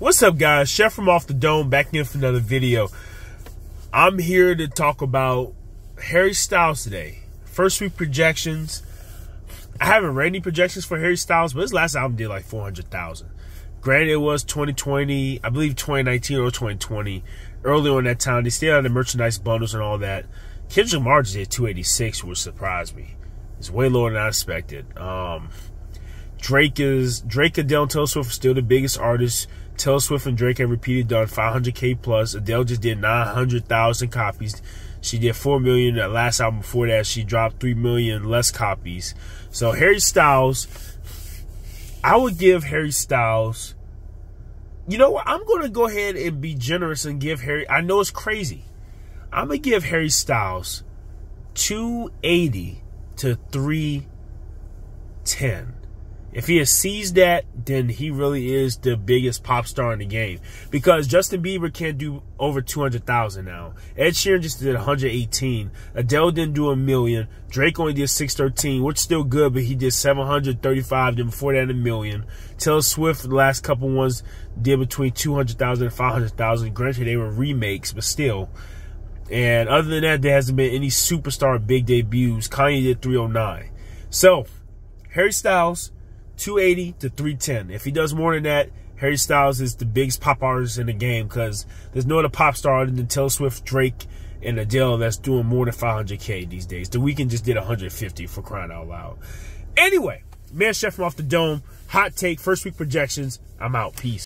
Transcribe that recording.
What's up, guys? Chef from Off the Dome back in for another video. I'm here to talk about Harry Styles today. First week projections. I haven't read any projections for Harry Styles, but his last album did like 400,000. Granted, it was 2020, I believe 2019 or 2020. Early on that time, they still had the merchandise bundles and all that. Kendrick Lamar did 286, which surprised me. It's way lower than I expected. Um, Drake is Drake, Adele, and Taylor Swift are still the biggest artists. Taylor Swift and Drake have repeated done 500k plus. Adele just did 900,000 copies. She did 4 million. That last album before that, she dropped 3 million less copies. So Harry Styles, I would give Harry Styles. You know what? I'm going to go ahead and be generous and give Harry. I know it's crazy. I'm going to give Harry Styles 280 to 310. If he has seized that, then he really is the biggest pop star in the game. Because Justin Bieber can't do over 200,000 now. Ed Sheeran just did 118. Adele didn't do a million. Drake only did 613, which is still good, but he did 735. Then before that, a million. Taylor Swift, the last couple ones, did between 200,000 and 500,000. Granted, they were remakes, but still. And other than that, there hasn't been any superstar big debuts. Kanye did 309. So, Harry Styles 280 to 310. If he does more than that, Harry Styles is the biggest pop artist in the game because there's no other pop star other than Taylor Swift, Drake, and Adele that's doing more than 500k these days. The Weeknd just did 150 for crying out loud. Anyway, man, chef from off the dome. Hot take, first week projections. I'm out. Peace.